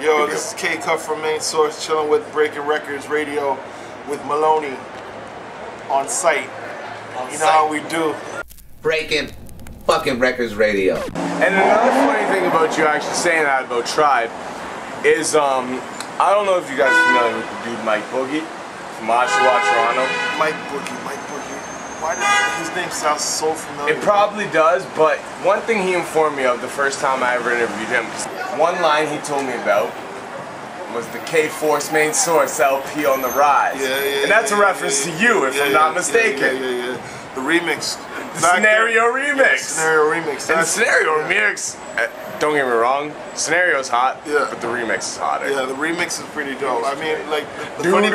Yo, this is K-Cut from Main Source, chilling with Breaking Wreckords Radio with Maloney on site. On you know how we do. Breaking fucking Wreckords radio. And another funny thing about you actually saying that about Tribe is, um, I don't know if you guys are familiar with the dude Mike Boogie from Oshawa, Toronto. Mike Boogie, Mike Boogie. Why does his name sound so familiar? It probably does, but one thing he informed me of the first time I ever interviewed him, one line he told me about was the K Force main source LP on the rise. Yeah, yeah. And that's yeah, a reference yeah, to you, if I'm not mistaken. Yeah, yeah. The remix. The scenario remix. Scenario remix. And the scenario remix, uh, don't get me wrong, scenario's hot, Yeah. but the remix is hotter. Yeah, the remix is pretty dope. I mean, like, the Doo funny,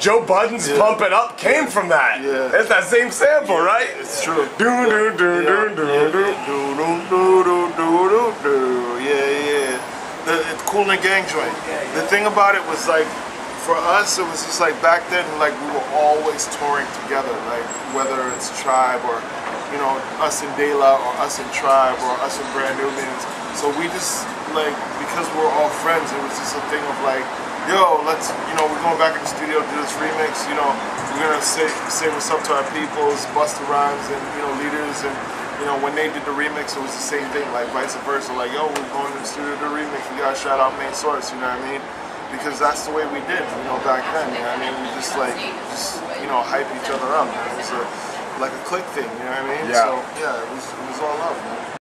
Joe Budden's Yeah. Pump It Up came from that. Yeah. It's that same sample, right? it's true. Doo doo doo Yeah, doo doo yeah, do, do, do, do, do, do. Yeah, yeah. The it's Kool and the Gang joint. The thing about it was like, for us, it was just like back then, like we were always touring together. Like whether it's Tribe or, you know, us in De La or us in Tribe or us in Brand New Nubians. So we just like because we're all friends, it was just a thing of like, yo, let's, you know, we're going back in the studio to do this remix. You know, we're gonna say say what's up to our peoples, Busta Rhymes and you know leaders and you know, when they did the remix, it was the same thing, like vice versa. Like, yo, we're going to the studio to remix. We gotta shout out Main Source, you know what I mean? Because that's the way we did, you know, back then. You know what I mean? We just like, just you know, hype each other up. It was a, like a click thing, you know what I mean? Yeah. So yeah, it was it was all love, man.